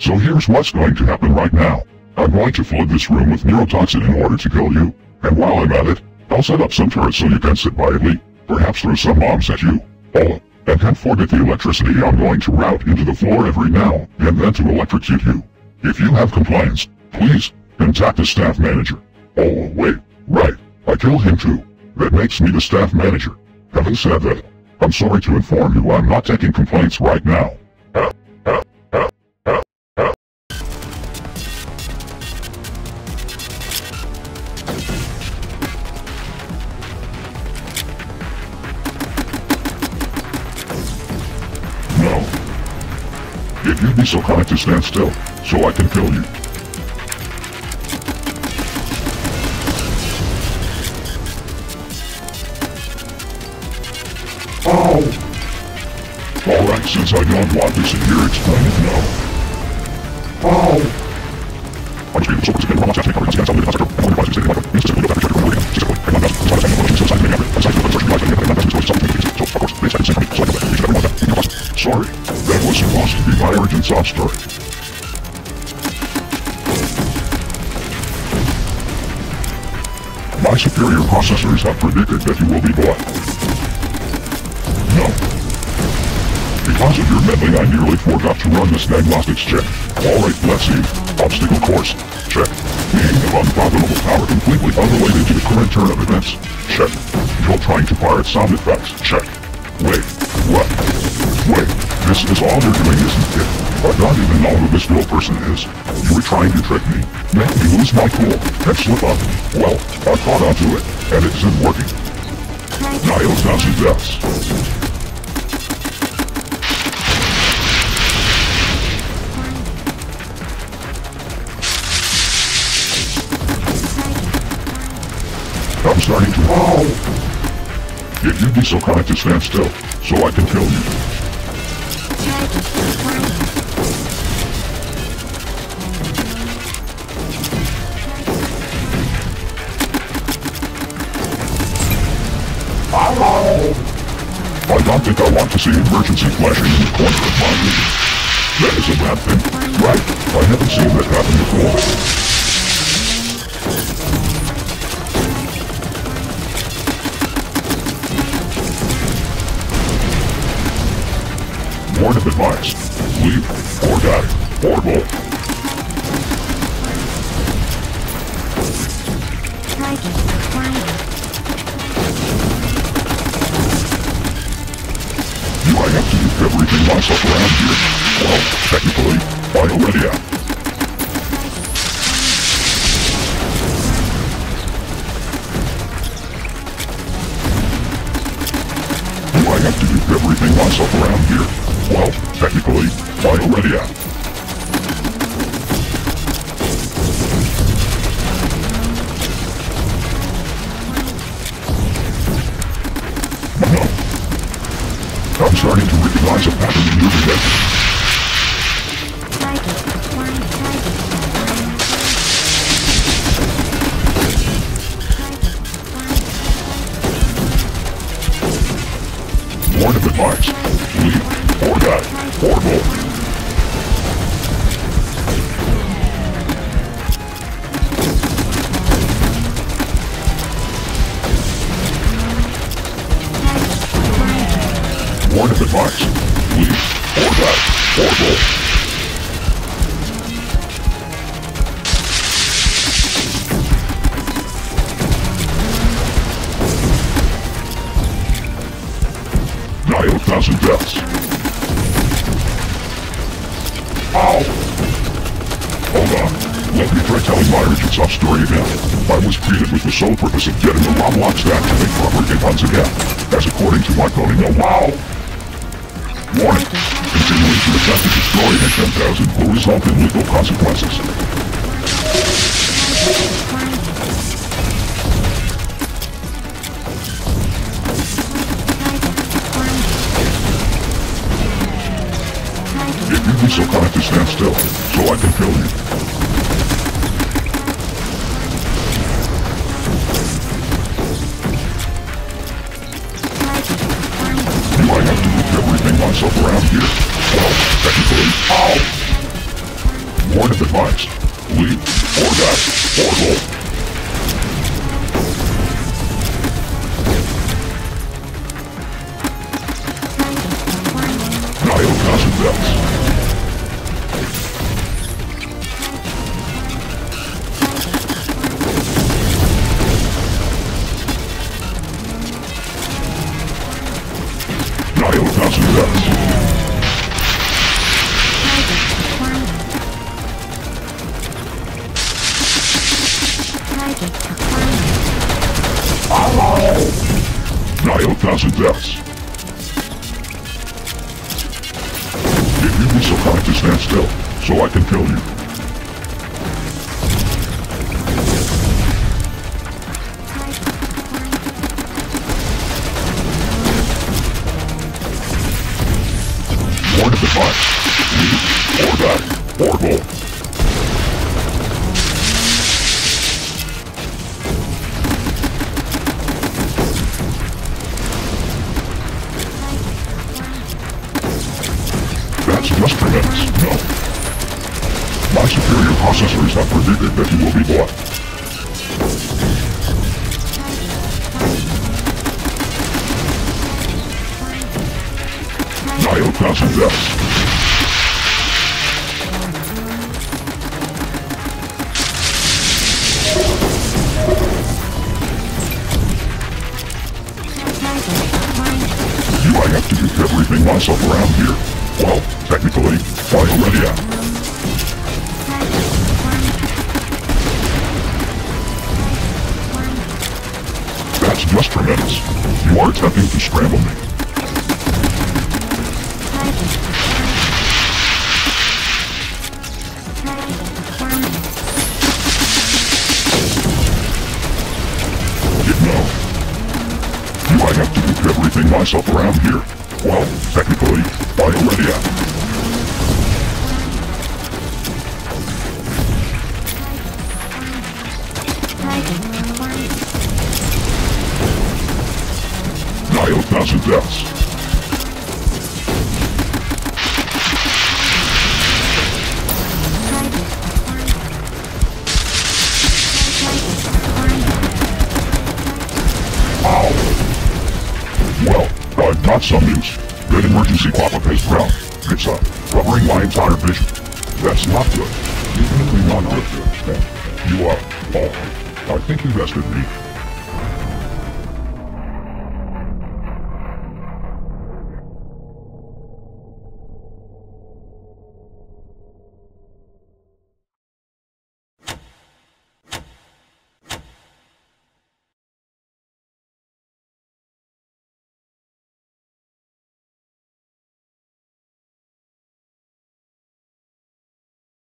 So here's what's going to happen right now. I'm going to flood this room with neurotoxin in order to kill you, and while I'm at it, I'll set up some turrets so you can sit quietly, perhaps throw some bombs at you. Oh, and can't forget the electricity I'm going to route into the floor every now and then to electrocute you. If you have compliance, please, contact the staff manager. Oh, wait, right, I killed him too. That makes me the staff manager. Having said that, I'm sorry to inform you I'm not taking complaints right now. No. So kind to stand still, so I can kill you. Oh! Alright, since I don't want this in here, explain it now. Oh! My superior processors have predicted that you will be bought. No. Because of your meddling, I nearly forgot to run this diagnostics check. Alright, let's see. Obstacle course. Check. Being of unfathomable power completely unrelated to the current turn of events. Check. You're trying to pirate sound effects. Check. Wait. What? Wait. This is all you're doing, isn't it? I don't even know who this real person is. You were trying to trick me, make me lose my cool, and slip up. Well, I caught onto it, and it isn't working. Niall thousand deaths. I'm starting to... Oh! If you'd be so kind to stand still, so I can kill you. I don't think I want to see emergency flashing in the corner of my vision. That is a bad thing, right? I haven't seen that happen before. Word of advice. Leave or die. Or both. Do I have to do everything myself around here? Well, technically, I already am. Starting to recognize a pattern in your behavior. Word of advice. Die a thousand deaths. Ow! Hold on. Let me try telling my origin sob story again. I was created with the sole purpose of getting the Roblox back to make proper guns again. As according to my coding, oh wow! Warning. Continuing to attempt to destroy H-1000 will result in legal consequences. If you'd be so kind to stand still, so I can kill you. Myself around here? Well, technically, ow! Warn of advice. Leave, or die, or both. Nile. Thousand deaths. If you'd be so kind to stand still, so I can kill you. Processors have predicted that you will be bought. Nile thousand deaths. Do I have to do everything myself around here? Well, technically, I already am. Tremendous. You are attempting to scramble me. Know. Do I have to do everything myself around here? Well, technically, I already am. Thousand deaths. Got some news. That emergency pop-up has ground. It's uh, covering my entire vision. That's not good. Not good. You are, oh, I think you bested me.